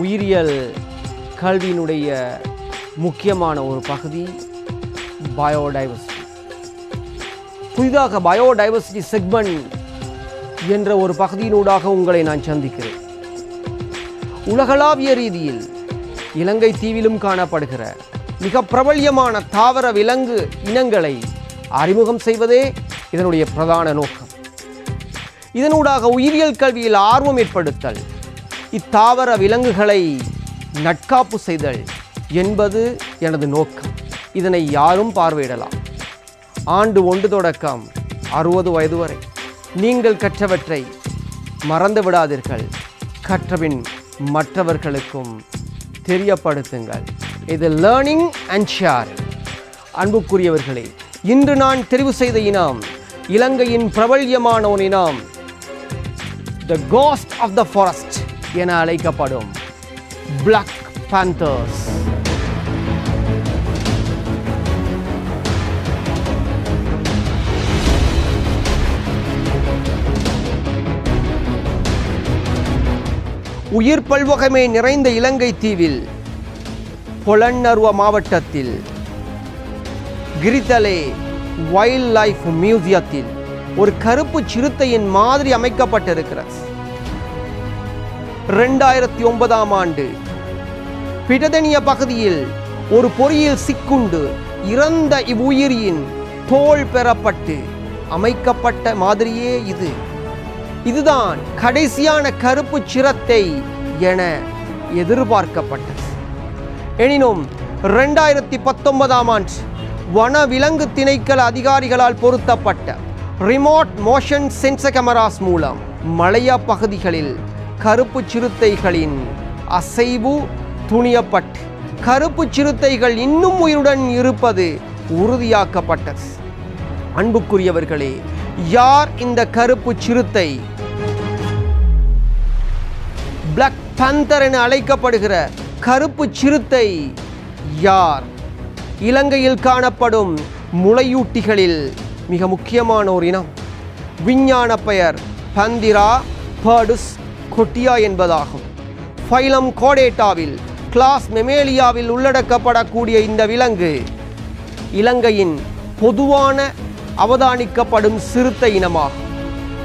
உயிரியல் கல்வியினுடைய முக்கியமான ஒரு பகுதி பயோடைவர்சிட்டி புதிதாக பயோடைவர்சிட்டி செக்மெண்ட் என்ற ஒரு பகுதியினூடாக உங்களை நான் சந்திக்கிறேன். உலகளாவிய ரீதியில் இலங்கை தீவிலும் காணப்படுகிற மிக பிரபல்யமான தாவர விலங்கு இனங்களை அறிமுகம் செய்வதே இதனுடைய பிரதான நோக்கம். இதனூடாக உயிரியல் கல்வியில் ஆர்வம் ஏற்படுத்தல் இத்தாவர விலங்குகளை நட்காப்பு செய்தல் என்பது எனது நோக்கம். இதனை யாரும் பார்வையிடலாம். ஆண்டு ஒன்று தொடக்கம் அறுபது வயது வரை. நீங்கள் கற்றவற்றை மறந்து விடாதீர்கள். கற்றபின் மற்றவர்களுக்கும் தெரியப்படுத்துங்கள். இது லேர்னிங் அண்ட் ஷேர் அன்புக்குரியவர்களே இன்று நான் தெரிவு செய்த இனம் இலங்கையின் பிரபல்யமான ஒரு இனம் the ghost of the forest என அழைக்கப்படும் பிளாக் பேந்தர்ஸ் உயிர் பல்வகமே நிறைந்த இலங்கை தீவில் பொலன்னருவ மாவட்டத்தில் கிரித்தலே வைல்ட் லைஃப் மியூசியத்தில் ஒரு கருப்பு சிறுத்தையின் மாதிரி அமைக்கப்பட்டிருக்கிறது. ரெண்டாயிரத்தி ஒன்பதாம் ஆண்டு. பிடதனிய பகுதியில் ஒரு பொறியில் சிக்குண்டு இறந்த இவ்வுயிரியின் தோல் பெறப்பட்டு அமைக்கப்பட்ட மாதிரியே இது. இதுதான் கடைசியான கருப்பு சிரத்தை என எதிர்பார்க்கப்பட்டது. எனினும் ரெண்டாயிரத்தி பத்தொன்பதாம் ஆண்டு வனவிலங்கு திணைக்கள அதிகாரிகளால் பொருத்தப்பட்ட ரிமோட் மோஷன் சென்ச கேமராஸ் மூலம் மலையா பகுதிகளில் கருப்பு சிறுத்தைகளின் அசைவு துணியப்பட்டு கருப்பு சிறுத்தைகள் இன்னும் உயிருடன் இருப்பது உறுதியாக்கப்பட்டது. அன்புக்குரியவர்களே யார் இந்த கருப்பு சிறுத்தை? பிளாக் பந்தர் என அழைக்கப்படுகிற கருப்பு சிறுத்தை யார்? இலங்கையில் காணப்படும் முளையூட்டிகளில் மிக முக்கியமான ஒரு இனம். விஞ்ஞான பெயர் பந்திரா பர்டுஸ் கொட்டியா என்பதாகும். ஃபைலம் கோடேட்டாவில் கிளாஸ் மெமேலியாவில் உள்ளடக்கப்படக்கூடிய இந்த விலங்கு இலங்கையின் பொதுவான அவதானிக்கப்படும் சிறுத்தை இனமாகும்.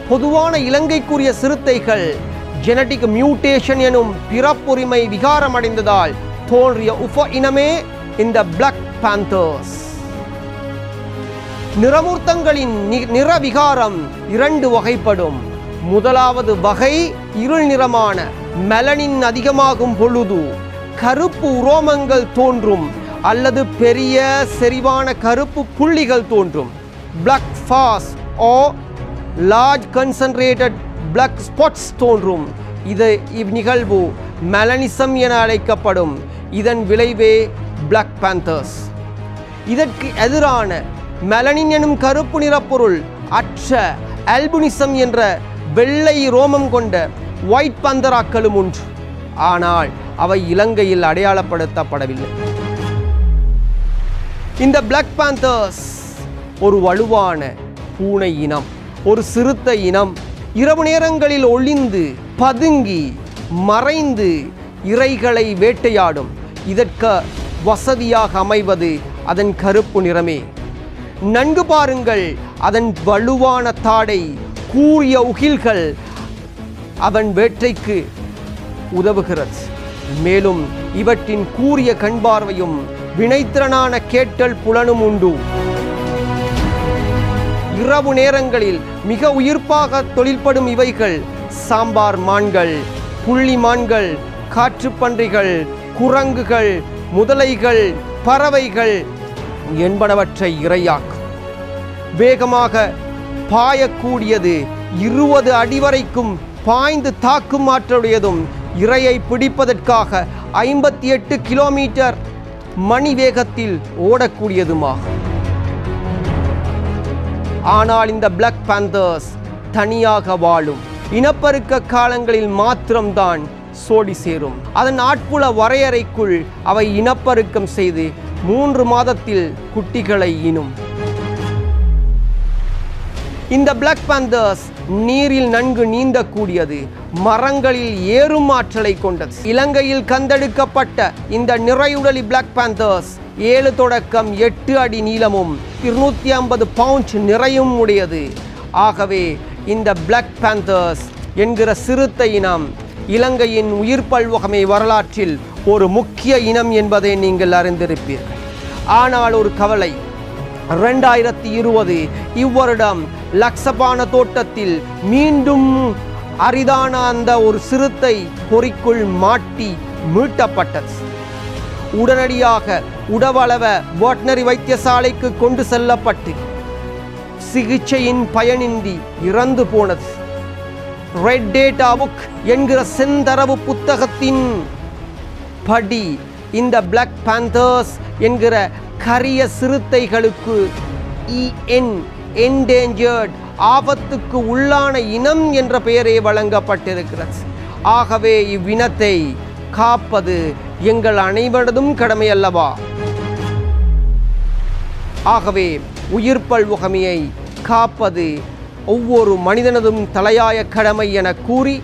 பொதுவான இலங்கைக்குரிய சிறுத்தைகள் ஜெனடிக் மியூட்டேஷன் எனும் பிறப்புரிமை விகாரமடைந்ததால் தோன்றிய உப இனமே இந்த பிளாக் பேந்தர்ஸ் நிறமூர்த்தங்களின் நிற விகாரம் இரண்டு வகைப்படும். முதலாவது வகை இருள் நிறமான மெலனின் அதிகமாகும் பொழுது கருப்பு உரோமங்கள் தோன்றும் அல்லது பெரிய செறிவான கருப்பு புள்ளிகள் தோன்றும். Black ஃபாஸ் or large concentrated black spots தோன்றும். இது இந்நிகழ்வு மெலனிசம் என அழைக்கப்படும். இதன் விளைவே பிளாக் பேந்தர்ஸ் இதற்கு எதிரான மெலனின் எனும் கருப்பு நிறப்பொருள் அற்ற அல்புனிசம் என்ற வெள்ளை ரோமம் கொண்ட ஒயிட் பந்தராக்களும் உண்டு ஆனால் அவை இலங்கையில் அடையாளப்படுத்தப்படவில்லை. இந்த பிளாக் பாந்தர்ஸ் ஒரு வலுவான பூனை இனம் ஒரு சிறுத்தை இனம் இரவு நேரங்களில் ஒளிந்து பதுங்கி மறைந்து இறைகளை வேட்டையாடும். இதற்கு வசதியாக அமைவது அதன் கருப்பு நிறமே. நன்கு பாருங்கள் அதன் வலுவான தாடை கூறிய உகில்கள் அவன் வேட்டைக்கு உதவுகிறது. மேலும் இவற்றின் கூரிய கண்பார்வையும் வினைத்திறனான கேட்டல் புலனும் உண்டு. இரவு நேரங்களில் மிக உயிர்ப்பாக தொழில்படும் இவைகள் சாம்பார் மான்கள் புள்ளி மான்கள் காற்றுப்பன்றிகள் குரங்குகள் முதலைகள் பறவைகள் என்பனவற்றை இரையாக்கும் வேகமாக பாயக்கூடியது இருபது அடி வரைக்கும் பாய்ந்து தாக்கும் ஆற்றலுடையதும் இரையை பிடிப்பதற்காக ஐம்பத்தி எட்டு கிலோமீட்டர் மணி வேகத்தில் ஓடக்கூடியதுமாகும் ஆனால் இந்த பிளாக் பேந்தர்ஸ் தனியாக வாழும். இனப்பெருக்க காலங்களில் மாத்திரம்தான் சோடி சேரும். அதன் ஆட்புல வரையறைக்குள் அவை இனப்பெருக்கம் செய்து மூன்று மாதத்தில் குட்டிகளை இனும். இந்த பிளாக் பேந்தர்ஸ் நீரில் நன்கு நீந்தக்கூடியது மரங்களில் ஏறும் ஆற்றலை கொண்டது. இலங்கையில் கந்தெடுக்கப்பட்ட இந்த நிறையுடலி பிளாக் பேந்தர்ஸ் ஏழு தொடக்கம் எட்டு அடி நீளமும் இருநூத்தி ஐம்பது பவுண்ட் நிறையும் உடையது. ஆகவே இந்த பிளாக் பேந்தர்ஸ் என்கிற சிறுத்தை இனம் இலங்கையின் உயிர் பல்வகமை வரலாற்றில் ஒரு முக்கிய இனம் என்பதை நீங்கள் அறிந்திருப்பீர்கள். ஆனால் ஒரு கவலை ரெண்டாயிரத்தி இருபது இவ்வருடம் லக்ஸபான தோட்டத்தில் மீண்டும் அரிதான அந்த ஒரு சிறுத்தை பொறிக்குள் மாட்டி மீட்டப்பட்டது. உடனடியாக உடவளவ வேட்னரி வைத்தியசாலைக்கு கொண்டு செல்லப்பட்டு சிகிச்சையின் பயனின்றி இறந்து போனது. ரெட் டேட்டா புக் என்கிற செந்தரவு புத்தகத்தின் படி இந்த பிளாக் பேந்தர்ஸ் என்கிற கரிய சிறுத்தைகளுக்கு இஎன் என்டேஞ்சர்ட் ஆபத்துக்கு உள்ளான இனம் என்ற பெயரே வழங்கப்பட்டிருக்கிறது. ஆகவே இவ்வினத்தை காப்பது எங்கள் அனைவரதும் கடமை அல்லவா? ஆகவே உயிர் பல்வகமையை காப்பது ஒவ்வொரு மனிதனதும் தலையாய கடமை என கூறி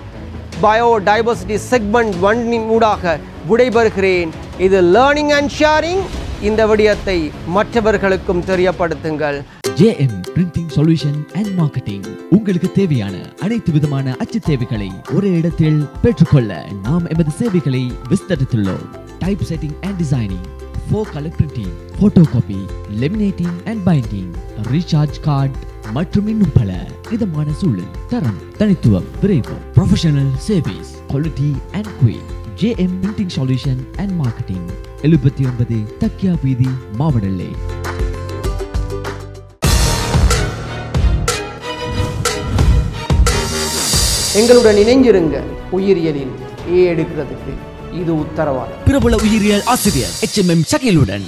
பயோடைவர்சிட்டி செக்மெண்ட் ஒன்னின் ஊடாக விடைபெறுகிறேன். இது லேர்னிங் அண்ட் ஷேரிங் இந்த விடயத்தை மற்றவர்களுக்கும் தெரியப்படுத்துங்கள். JM printing solution and marketing உங்களுக்கு தேவையான அனைத்து விதமான அச்சு தேவைகளை ஒரே இடத்தில் பெற்றுக்கொள்ள நாம் எமது சேவைகளை விஸ்தரித்துள்ளோம். Type setting and designing four colour printing photo copy laminating and binding recharge card மற்றும் இன்னும் பல விதமான சூழல் தரம் தனித்துவம் விரைவு professional service quality and quick JM printing solution and marketing எழுபத்தி ஒன்பது தக்கியா வீதி மாவடல்லே. எங்களுடன் இணைஞ்சிருங்க உயிரியலில் ஏ எடுக்கிறதுக்கு இது உத்தரவாதம். பிரபல உயிரியல் ஆசிரியர் எச் எம் எம் ஷகிலுடன்